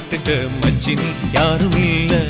போட்டுக்க மச்சினி யாரும் இல்லை.